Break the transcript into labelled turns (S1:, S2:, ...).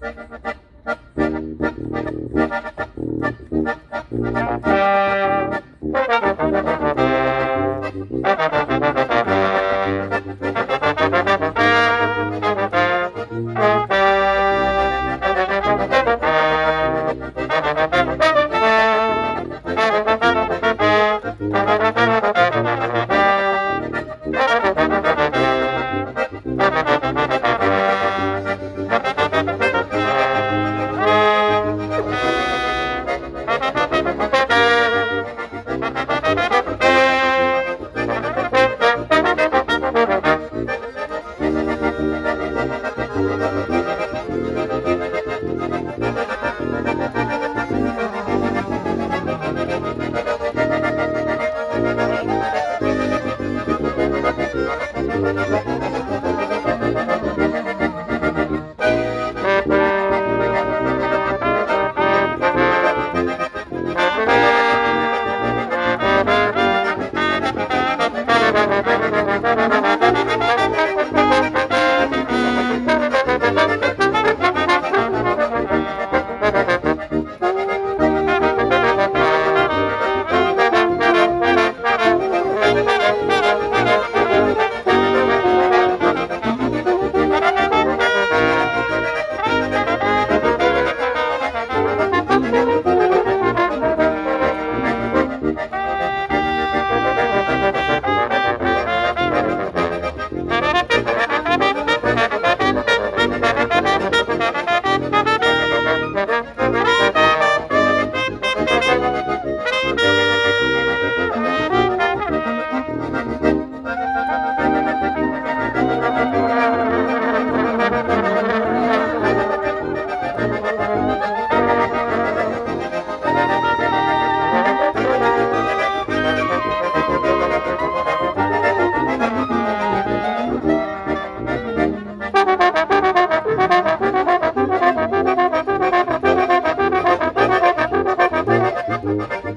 S1: Thank you.
S2: Música
S1: thank you